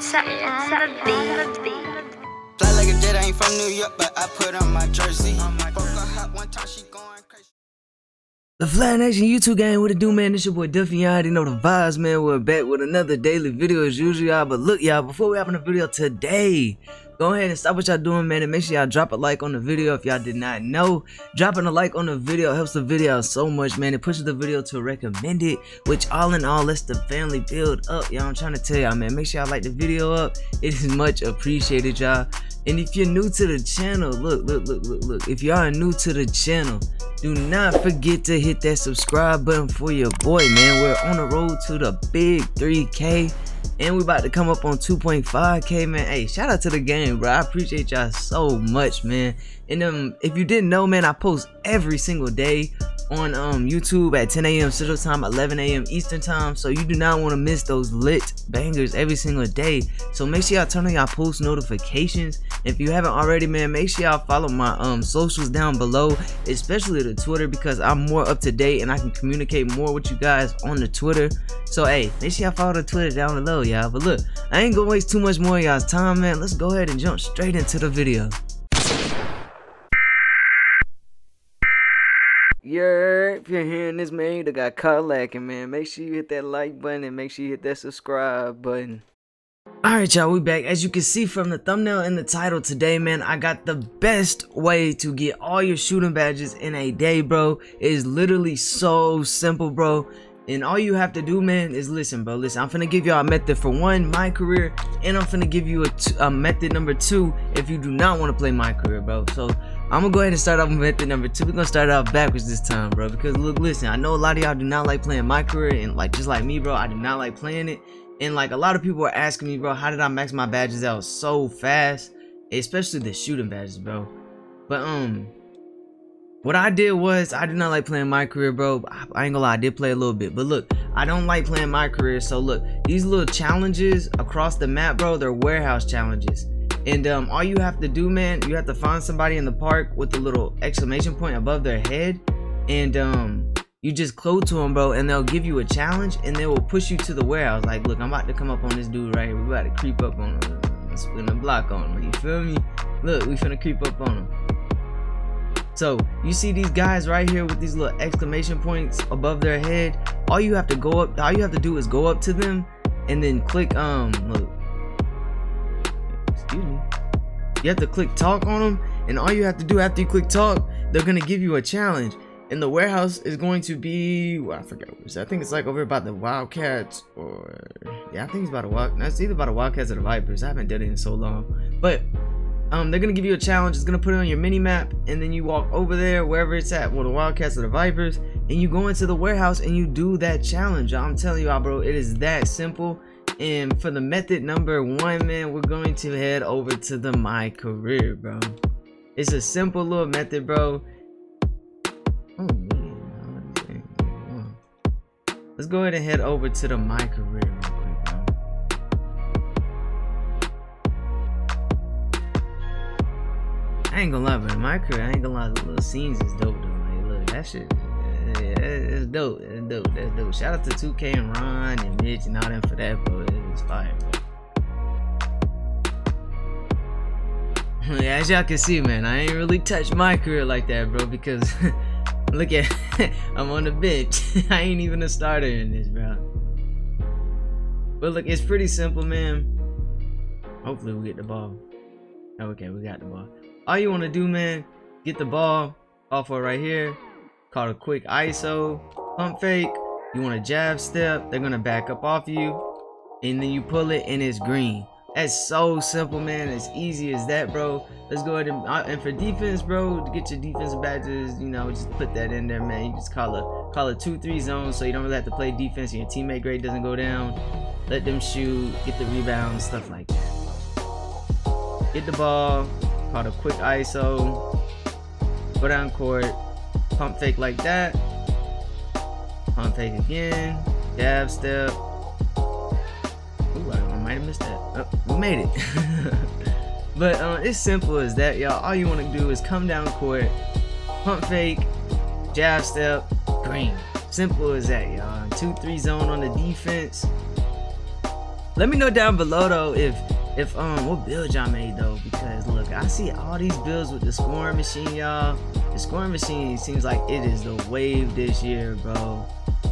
The. Fly like a jet, I ain't from New York, but I put on my jersey. The Flat Nation YouTube gang, what it do, man? This your boy Duffy. Y'all already know the vibes, man. We're back with another daily video as usual, y'all. But look, y'all, before we hop in the video today, go ahead and stop what y'all doing, man, and make sure y'all drop a like on the video if y'all did not know. Dropping a like on the video helps the video so much, man. It pushes the video to recommend it, which all in all lets the family build up, y'all. I'm trying to tell y'all, man. Make sure y'all like the video up. It is much appreciated, y'all. And if you're new to the channel, look, look, look, look, look. If y'all are new to the channel, do not forget to hit that subscribe button for your boy, man. We're on the road to the big 3K. And we about to come up on 2.5k, man. Hey, shout out to the game, bro. I appreciate y'all so much, man. And um, if you didn't know, man, I post every single day on um YouTube at 10 a.m. Central Time, 11 a.m. Eastern Time. So you do not want to miss those lit bangers every single day. So make sure y'all turn on y'all post notifications. If you haven't already, man, make sure y'all follow my um socials down below, especially the Twitter because I'm more up to date and I can communicate more with you guys on the Twitter. So hey, make sure y'all follow the Twitter down below, y'all. But look, I ain't gonna waste too much more of y'all's time, man. Let's go ahead and jump straight into the video. Yeah, if you're hearing this, man, you got caught lacking, man. Make sure you hit that like button and make sure you hit that subscribe button. Alright, y'all, we back. As you can see from the thumbnail and the title today, man, I got the best way to get all your shooting badges in a day, bro. It is literally so simple, bro. And all you have to do, man, is listen, bro. Listen, I'm finna give y'all a method for one, my career, and I'm finna give you a method number two if you do not want to play my career, bro. So I'm gonna go ahead and start off with method number two. We're gonna start off backwards this time, bro. Because look, listen, I know a lot of y'all do not like playing my career, and like just like me, bro, I do not like playing it. And like a lot of people are asking me, bro, how did I max my badges out so fast? Especially the shooting badges, bro. But um, what I did was I did not like playing my career, bro. I ain't gonna lie, I did play a little bit, but look, I don't like playing my career. So look, these little challenges across the map, bro, they're warehouse challenges. And um, all you have to do, man, you have to find somebody in the park with a little exclamation point above their head, and um, you just close to them, bro, and they'll give you a challenge, and they will push you to the warehouse. Like, look, I'm about to come up on this dude right here. We about to creep up on him. Let's spin a block on him. You feel me? Look, we finna creep up on him. So you see these guys right here with these little exclamation points above their head. All you have to go up, all you have to do is go up to them and then click um look. Excuse me. You have to click talk on them, and all you have to do after you click talk, they're gonna give you a challenge. And the warehouse is going to be well, I forget what it's. I think it's like over about the Wildcats or yeah, I think it's about a wild. It's either about the Wildcats or the Vipers. I haven't done it in so long, but um, they're gonna give you a challenge. It's gonna put it on your mini map, and then you walk over there wherever it's at, well, the Wildcats or the Vipers, and you go into the warehouse and you do that challenge. I'm telling you, bro, it is that simple. And for the method number one, man, we're going to head over to the My Career, bro. It's a simple little method, bro. Oh let's go ahead and head over to the My Career real quick, bro. I ain't gonna lie, but my career, I ain't gonna lie, the little scenes is dope though. Like, look, that shit, yeah, it's dope. It's dope. That's dope. Shout out to 2K and Ron and Mitch and all them for that, bro. Bro. yeah, as y'all can see, man, I ain't really touched my career like that, bro, because look at, I'm on the bench. I ain't even a starter in this, bro. But look, it's pretty simple, man. Hopefully we get the ball. Okay, we got the ball. All you want to do, man, get the ball off of right here. Call a quick ISO, pump fake. You want a jab step. They're going to back up off you. And then you pull it and it's green. That's so simple, man. As easy as that, bro. Let's go ahead and, uh, and for defense, bro, to get your defense badges, you know, just put that in there, man. You just call a call a two-three zone, so you don't really have to play defense. And your teammate grade doesn't go down. Let them shoot, get the rebound, stuff like that. Get the ball, call a quick ISO, go down court, pump fake like that, pump fake again, jab step. Might have missed that. Oh, we made it. but uh, it's simple as that, y'all. All you want to do is come down court, pump fake, jab step, green. Simple as that, y'all. Two, three zone on the defense. Let me know down below though if if um what build y'all made though because look I see all these builds with the scoring machine y'all. The scoring machine seems like it is the wave this year, bro.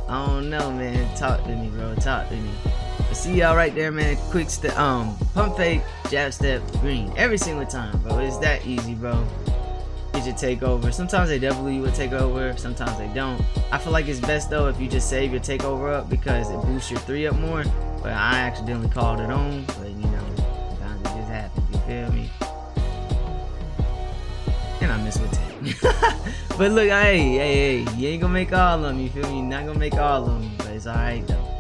I don't know, man. Talk to me, bro. Talk to me. See y'all right there, man. Quick step, um, pump fake, jab step, green. Every single time, bro. It's that easy, bro. Get your takeover. Sometimes they double you with takeover. Sometimes they don't. I feel like it's best though if you just save your takeover up because it boosts your three up more. But I accidentally called it on. But you know, sometimes it just happens. You feel me? And I miss with tape. but look, hey, hey, hey, you ain't gonna make all of them. You feel me? You're not gonna make all of them. But it's alright though.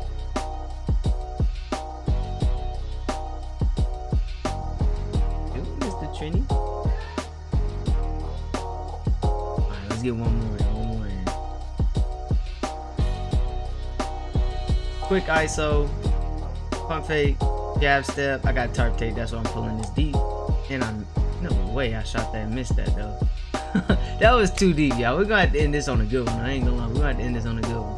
Alright, let's get one more. in, One more. in. Quick ISO, pump fake, jab step. I got tarp tape. That's why I'm pulling this deep. And I'm no way I shot that and missed that though. that was too deep, y'all. We're gonna have to end this on a good one. I ain't gonna lie. We're gonna have to end this on a good one.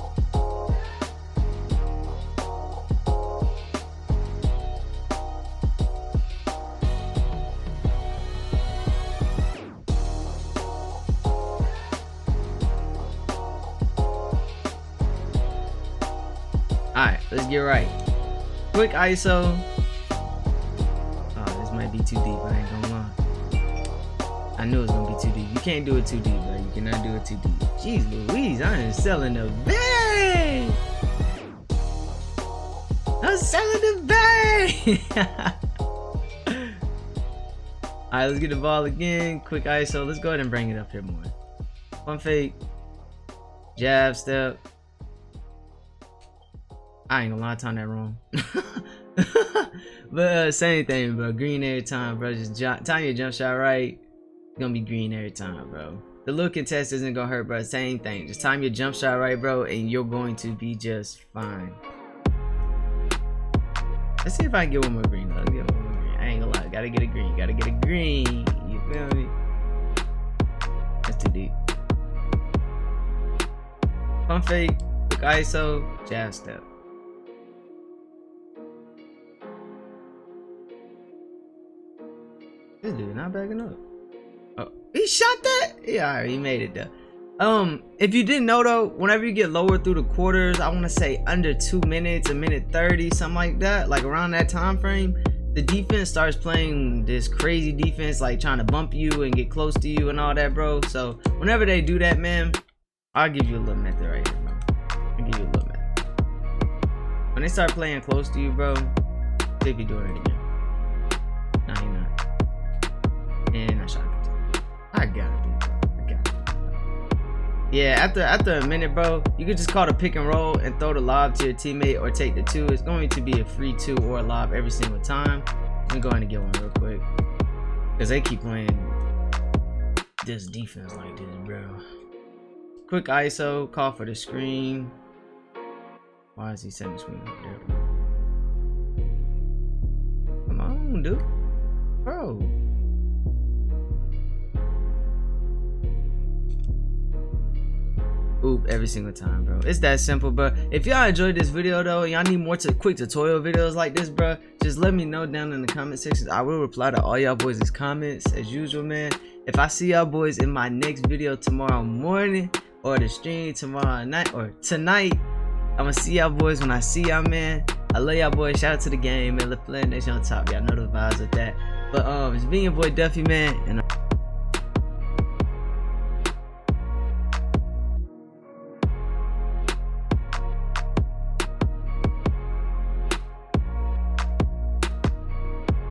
Let's get right. Quick ISO. Oh, ah, this might be too deep, I ain't gonna lie. I knew it was gonna be too deep. You can't do it too deep, bro. You cannot do it too deep. Jeez Louise, I am selling the bag! I'm selling the bag! Alright, let's get the ball again. Quick ISO. Let's go ahead and bring it up here more. One fake. Jab step. I ain't gonna lie, I timed that wrong. but uh, same thing, bro. Green every time, bro. Just ju- time your jump shot right. Gonna be green every time, bro. The little contest isn't gonna hurt, bro. Same thing. Just time your jump shot right, bro, and you're going to be just fine. Let's see if I can get one more green. Let's get one more green. I ain't gonna lie. Gotta get a green. Gotta get a green. You feel me? That's too deep. Pump fake. Quick ISO. Jab step. This dude not backing up. Oh, he shot that? Yeah, he made it though. Um, if you didn't know though, whenever you get lower through the quarters, I want to say under two minutes, a minute thirty, something like that, like around that time frame, the defense starts playing this crazy defense, like trying to bump you and get close to you and all that, bro. So whenever they do that, man, I'll give you a little method right here, bro. I'll give you a little method. When they start playing close to you, bro, they be doing it again. I got it. I got it. Yeah, after after a minute, bro, you could just call the pick and roll and throw the lob to your teammate or take the two. It's going to be a free two or a lob every single time. Let me go ahead and get one real quick. Because they keep playing this defense like this, bro. Quick ISO, call for the screen. Why is he setting the screen up there? Come on, dude. Bro. Oop every single time bro. It's that simple bro. If y'all enjoyed this video though y'all need more quick tutorial videos like this bro just let me know down in the comment section. I will reply to all y'all boys' comments as usual man. If i see y'all boys in my next video tomorrow morning or the stream tomorrow night or tonight i'm gonna see y'all boys when i see y'all man. I love y'all boys. Shout out to the game man. The Flare nation on top. Y'all know the vibes with that. But um it's being your boy duffy man and